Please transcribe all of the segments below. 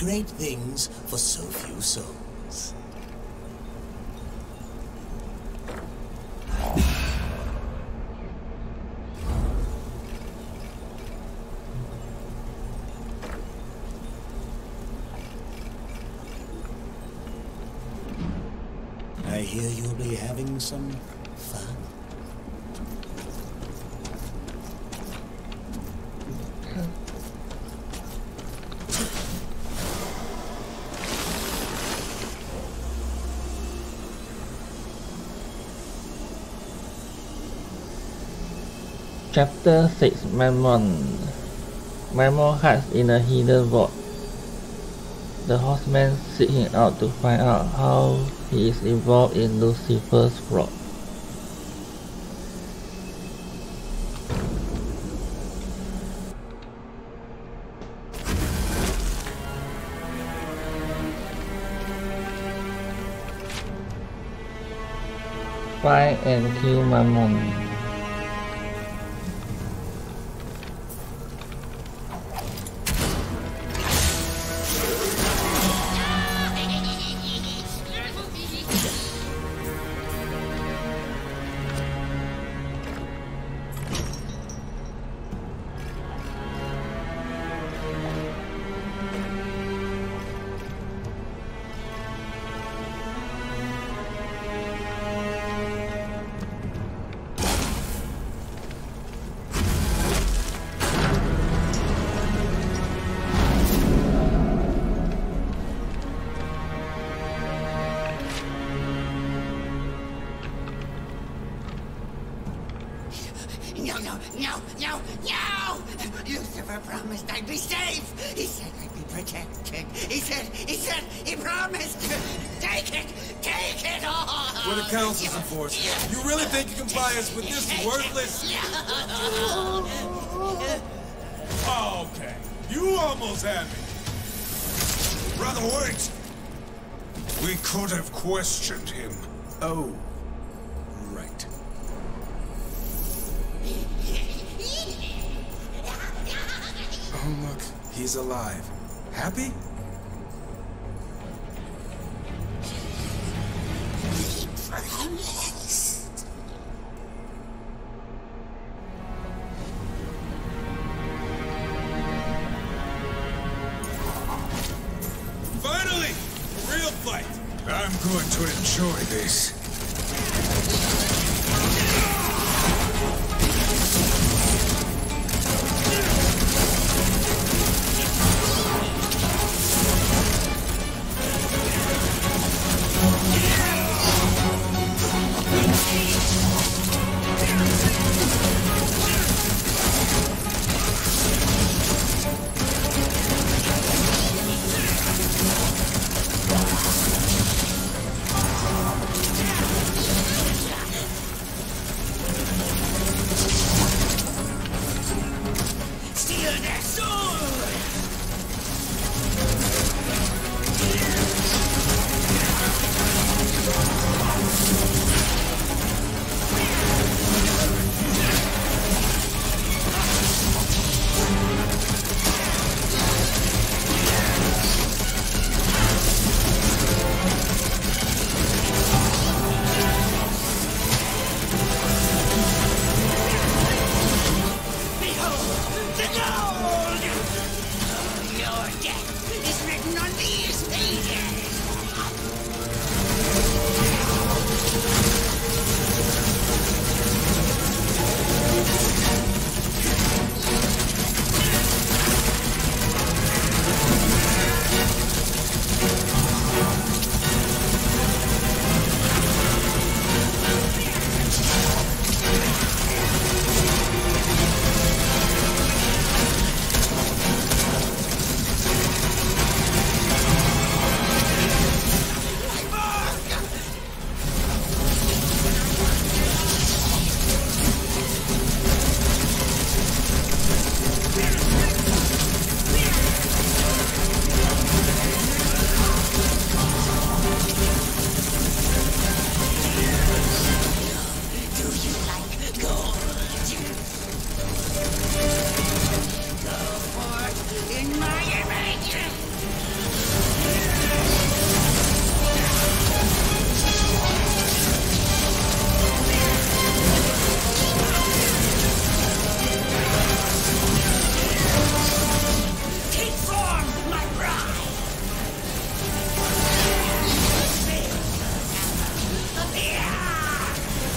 great things for so few souls. I hear you'll be having some fun. Chapter 6 Mammon Mammon hides in a hidden vault. The horsemen seek him out to find out how he is involved in Lucifer's plot. Find and kill Mammon. No, no, no! Lucifer promised I'd be safe. He said I'd be protected. He said, he said, he promised. Take it, take it all. We're the council's enforcement. You really think you can buy us with this worthless? Oh, okay. You almost had me. Brother, wait! We could have questioned him. Oh, right. Oh, look. He's alive. Happy?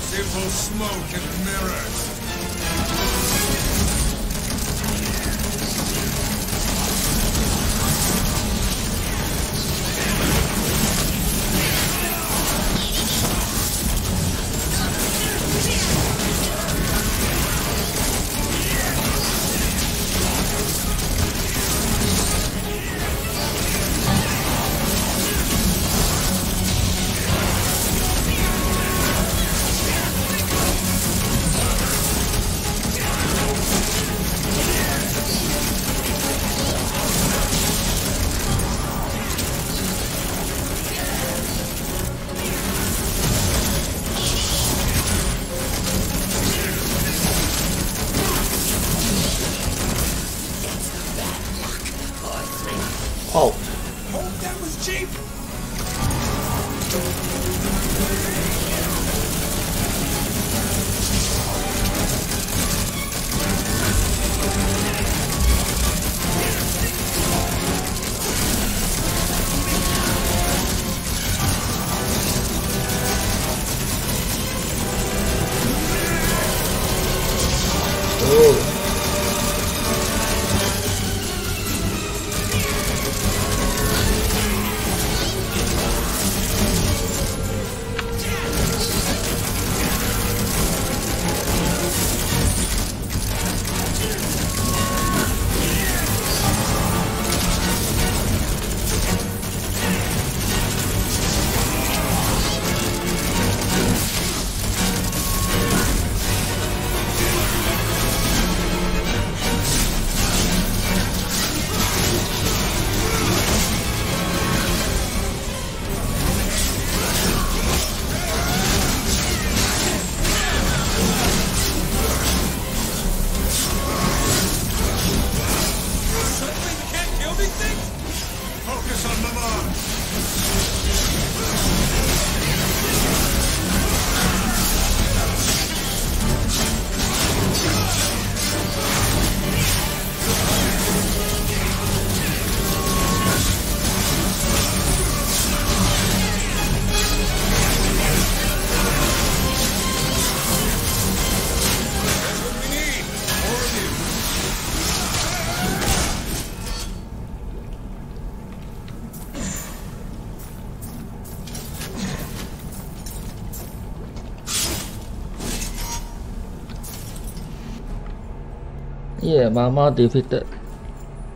Simple smoke and mirrors. Yeah, Mammon defeated.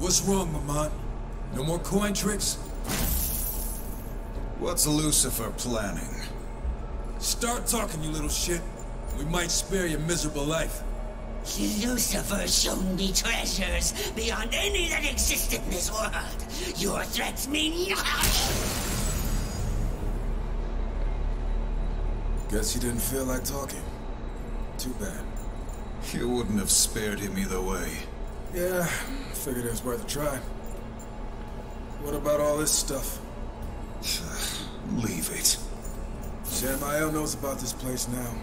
What's wrong, Mammon? No more coin tricks? What's Lucifer planning? Start talking, you little shit. We might spare your miserable life. Lucifer showed me treasures beyond any that exist in this world. Your threats mean nothing. Guess you didn't feel like talking. Too bad. You wouldn't have spared him either way. Yeah, figured it was worth a try. What about all this stuff? Leave it. Samael knows about this place now.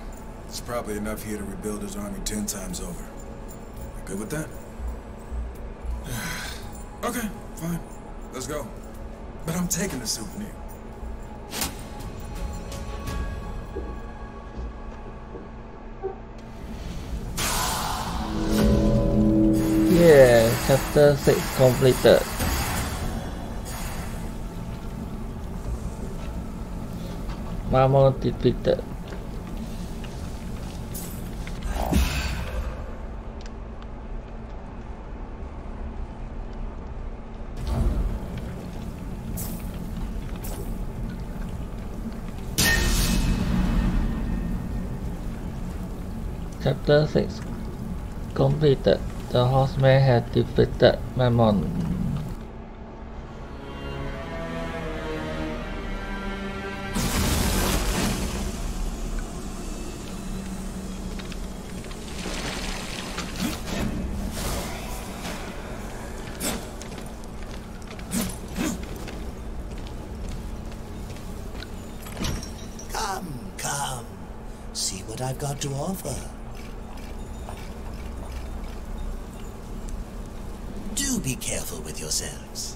It's probably enough here to rebuild his army ten times over. You good with that? okay, fine. Let's go. But I'm taking the souvenir. Yeah, chapter 6 completed. Mammon defeated. Chapter 6 completed. The horseman had defeated Mammon. Do be careful with yourselves.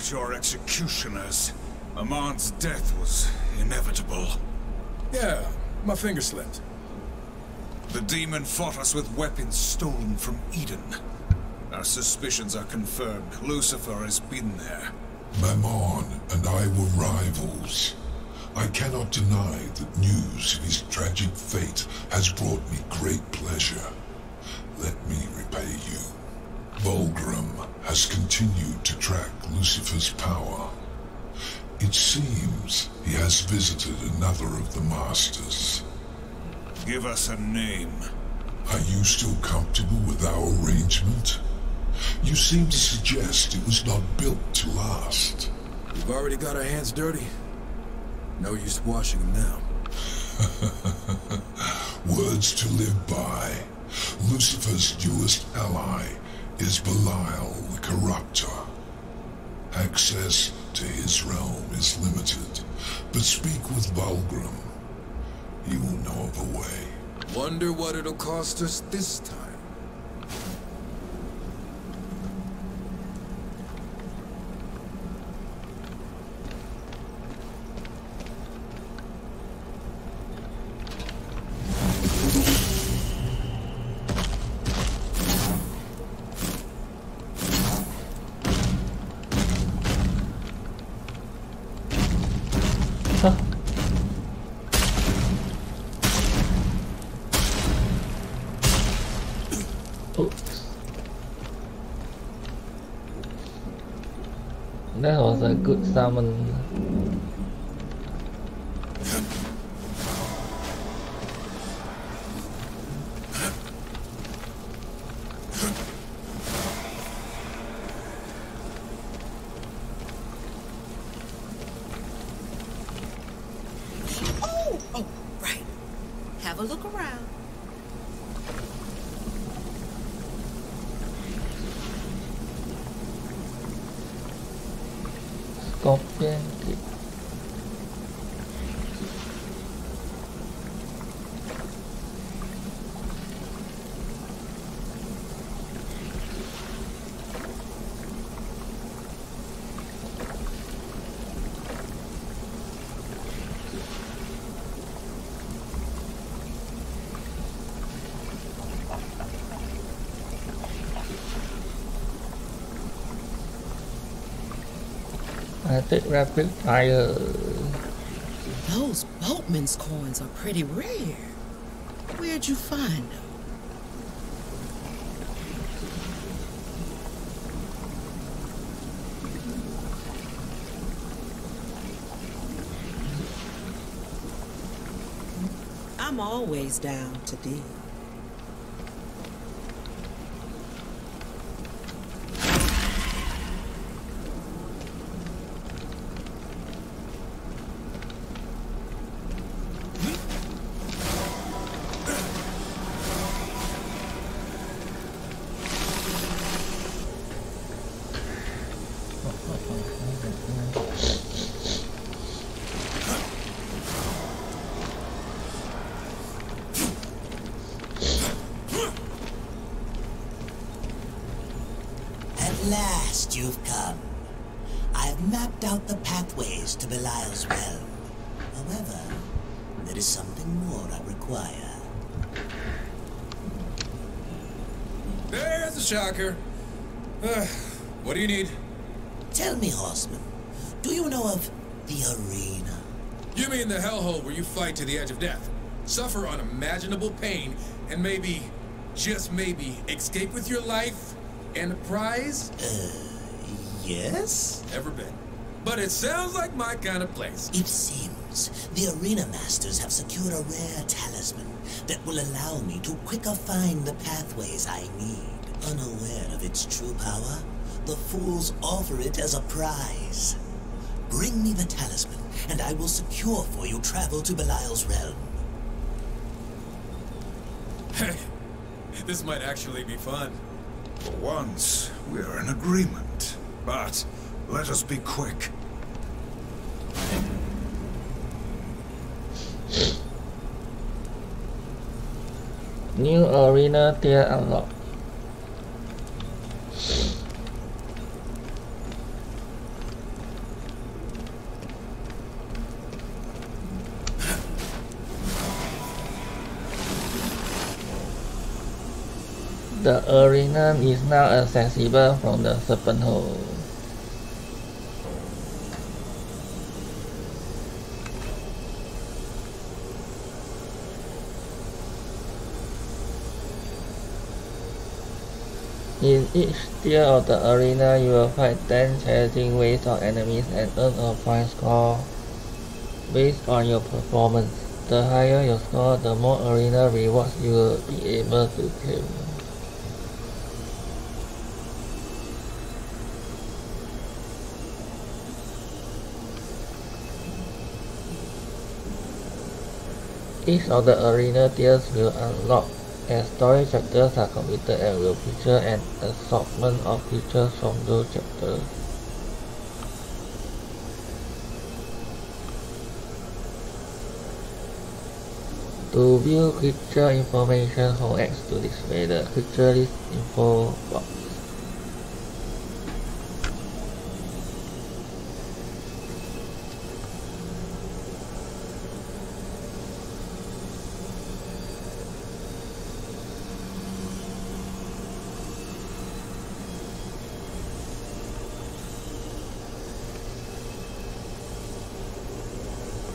Not your executioners. Mammon's death was inevitable. Yeah, my finger slipped. The demon fought us with weapons stolen from Eden. Our suspicions are confirmed. Lucifer has been there. Mammon and I were rivals. I cannot deny that news of his tragic fate has brought me great pleasure. Let me repay you. Vulgrim has continued to track Lucifer's power. It seems he has visited another of the Masters. Give us a name. Are you still comfortable with our arrangement? You seem to suggest it was not built to last. We've already got our hands dirty. No use washing them now. Words to live by. Lucifer's newest ally is Belial the Corruptor. Access to his realm is limited, but speak with Vulgrim. He will know of a way. Wonder what it'll cost us this time. That was a good summon. 高边给 take rapid fire. Those boatman's coins are pretty rare. Where'd you find them? I'm always down to deal. Last you've come. I've mapped out the pathways to Belial's realm. However, there is something more I require. There's a shocker. Uh, what do you need? Tell me, Horseman, do you know of the arena? You mean the hellhole where you fight to the edge of death, suffer unimaginable pain, and maybe, just maybe, escape with your life and a prize? Uh, yes? Never been. But it sounds like my kind of place. It seems the Arena Masters have secured a rare talisman that will allow me to quicker find the pathways I need. Unaware of its true power, the fools offer it as a prize. Bring me the talisman, and I will secure for you travel to Belial's realm. Hey, this might actually be fun. For once, we're in agreement. But let us be quick. New arena tier unlocked. The arena is now accessible from the Serpent Hole. In each tier of the arena, you will fight 10 challenging waves of enemies and earn a point score based on your performance. The higher your score, the more arena rewards you will be able to claim. Each of the arena tiers will unlock as story chapters are completed and will feature an assortment of features from those chapters. To view creature information, hold X to display the creature list info box.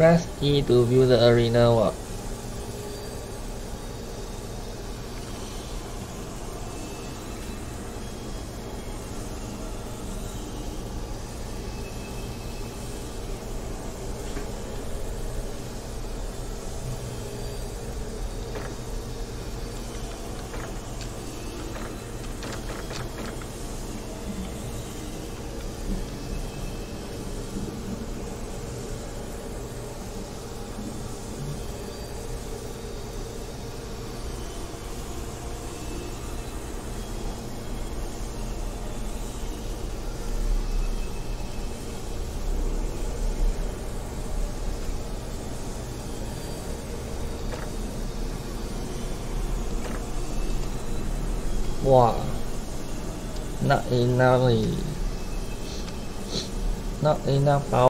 Press E to view the arena work. Wow. Not enough. Not enough power.